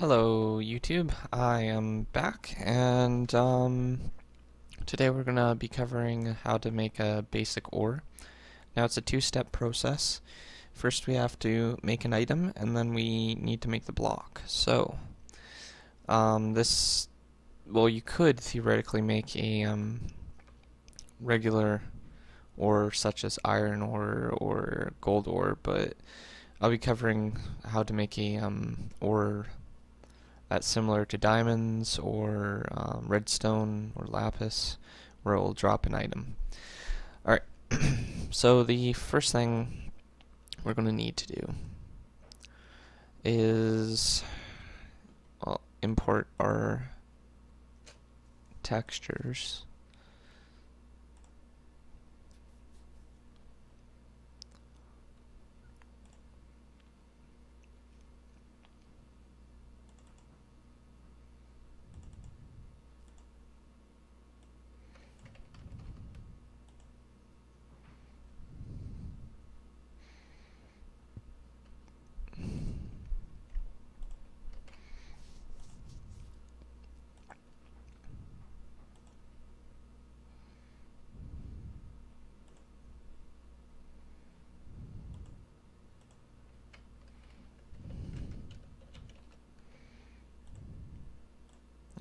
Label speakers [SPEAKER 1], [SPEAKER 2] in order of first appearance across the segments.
[SPEAKER 1] Hello YouTube, I am back and um, today we're going to be covering how to make a basic ore. Now it's a two-step process. First we have to make an item and then we need to make the block. So um, this, well you could theoretically make a um, regular ore such as iron ore or gold ore but I'll be covering how to make a um, ore that's similar to diamonds or um, redstone or lapis where it will drop an item. Alright, so the first thing we're going to need to do is import our textures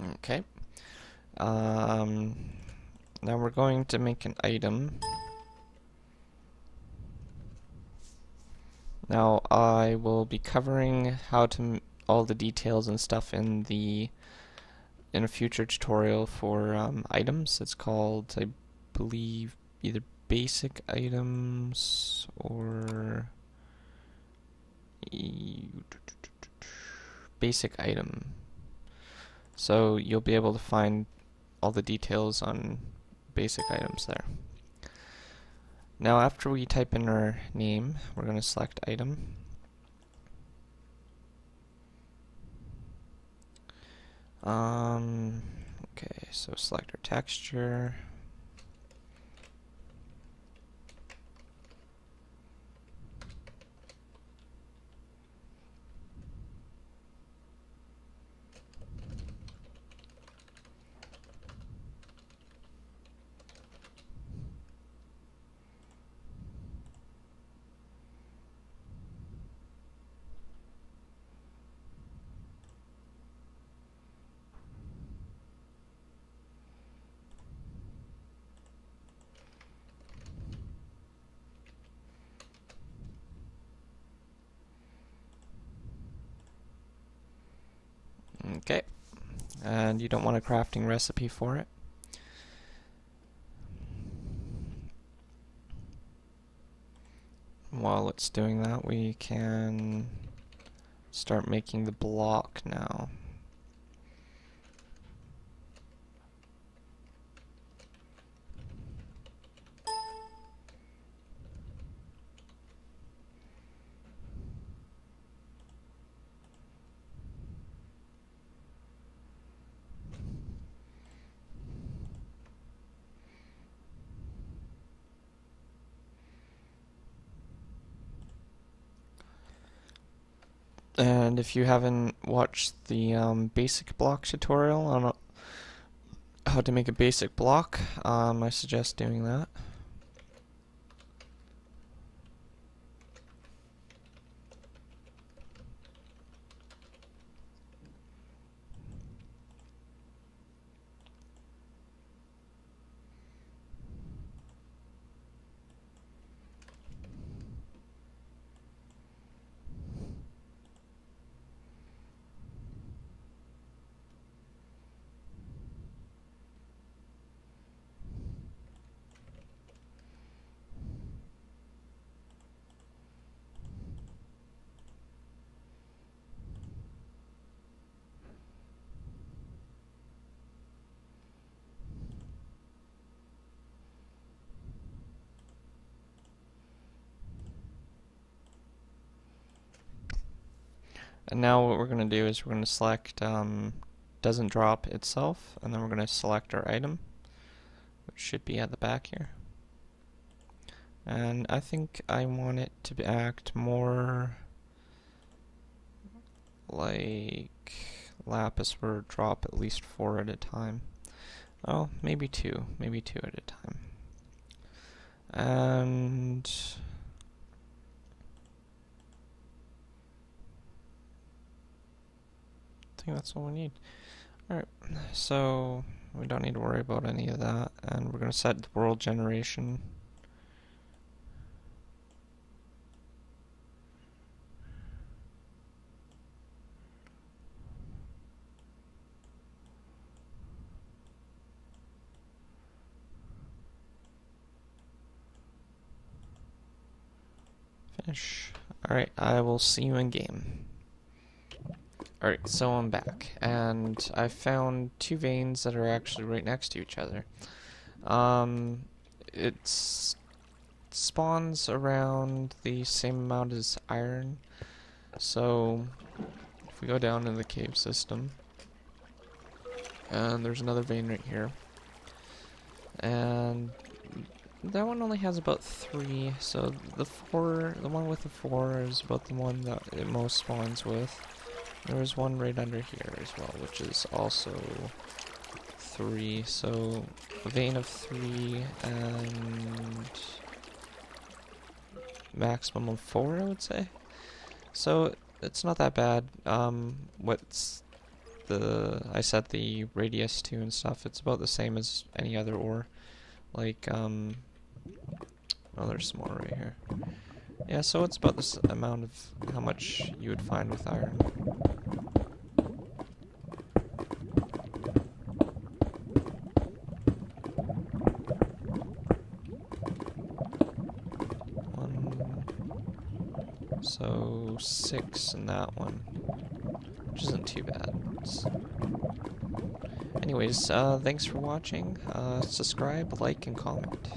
[SPEAKER 1] Okay. Um, now we're going to make an item. Now I will be covering how to all the details and stuff in the in a future tutorial for um, items. It's called, I believe, either basic items or basic item so you'll be able to find all the details on basic items there. Now after we type in our name, we're going to select item. Um, okay, so select our texture. Okay. And you don't want a crafting recipe for it. While it's doing that, we can start making the block now. And if you haven't watched the um, basic block tutorial on how to make a basic block, um, I suggest doing that. And now what we're going to do is we're going to select um, doesn't drop itself, and then we're going to select our item, which should be at the back here. And I think I want it to act more like lapis were drop at least four at a time. Oh, maybe two. Maybe two at a time. And... I think that's all we need. Alright, so we don't need to worry about any of that. And we're going to set the world generation. Finish. Alright, I will see you in game. Alright, so I'm back, and I found two veins that are actually right next to each other. Um, it spawns around the same amount as iron, so if we go down in the cave system, and there's another vein right here, and that one only has about three, so the four, the one with the four is about the one that it most spawns with. There's one right under here as well, which is also three, so a vein of three and maximum of four, I would say. So it's not that bad. Um, what's the I set the radius to and stuff. It's about the same as any other ore. Like um, Oh, there's some more right here. Yeah, so it's about this amount of how much you would find with iron. One, so six in that one, which isn't too bad. It's anyways, uh, thanks for watching. Uh, subscribe, like, and comment.